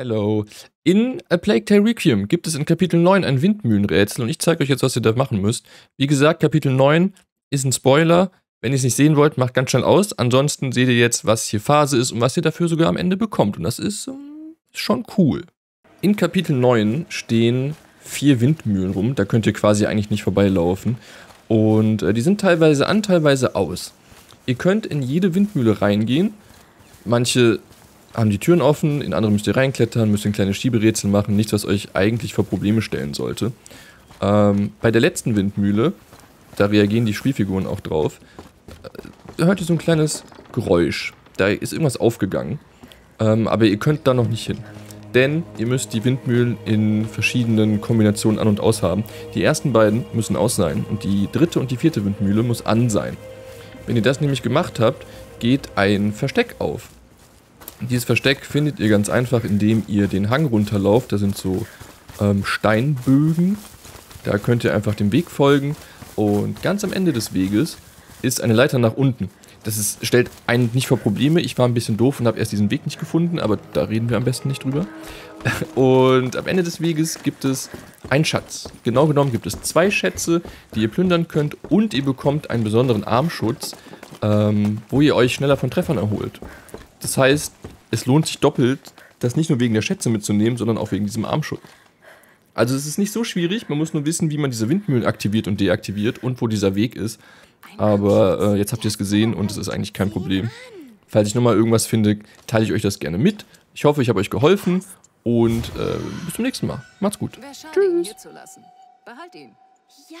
Hello. In A Plague Tale Requiem gibt es in Kapitel 9 ein Windmühlenrätsel und ich zeige euch jetzt, was ihr da machen müsst. Wie gesagt, Kapitel 9 ist ein Spoiler. Wenn ihr es nicht sehen wollt, macht ganz schnell aus. Ansonsten seht ihr jetzt, was hier Phase ist und was ihr dafür sogar am Ende bekommt. Und das ist ähm, schon cool. In Kapitel 9 stehen vier Windmühlen rum. Da könnt ihr quasi eigentlich nicht vorbeilaufen. Und äh, die sind teilweise an, teilweise aus. Ihr könnt in jede Windmühle reingehen. Manche haben die Türen offen, in andere müsst ihr reinklettern, müsst ein kleines Schieberätsel machen, nichts, was euch eigentlich vor Probleme stellen sollte. Ähm, bei der letzten Windmühle, da reagieren die Spielfiguren auch drauf, da hört ihr so ein kleines Geräusch. Da ist irgendwas aufgegangen. Ähm, aber ihr könnt da noch nicht hin. Denn ihr müsst die Windmühlen in verschiedenen Kombinationen an und aus haben. Die ersten beiden müssen aus sein und die dritte und die vierte Windmühle muss an sein. Wenn ihr das nämlich gemacht habt, geht ein Versteck auf. Dieses Versteck findet ihr ganz einfach, indem ihr den Hang runterlauft. Da sind so ähm, Steinbögen. Da könnt ihr einfach dem Weg folgen. Und ganz am Ende des Weges ist eine Leiter nach unten. Das ist, stellt einen nicht vor Probleme. Ich war ein bisschen doof und habe erst diesen Weg nicht gefunden, aber da reden wir am besten nicht drüber. Und am Ende des Weges gibt es einen Schatz. Genau genommen gibt es zwei Schätze, die ihr plündern könnt und ihr bekommt einen besonderen Armschutz, ähm, wo ihr euch schneller von Treffern erholt. Das heißt, es lohnt sich doppelt, das nicht nur wegen der Schätze mitzunehmen, sondern auch wegen diesem Armschutz. Also es ist nicht so schwierig, man muss nur wissen, wie man diese Windmühlen aktiviert und deaktiviert und wo dieser Weg ist. Aber äh, jetzt habt ihr es gesehen und es ist eigentlich kein Problem. Falls ich nochmal irgendwas finde, teile ich euch das gerne mit. Ich hoffe, ich habe euch geholfen und äh, bis zum nächsten Mal. Macht's gut. Tschüss. Behalt ihn. Ja.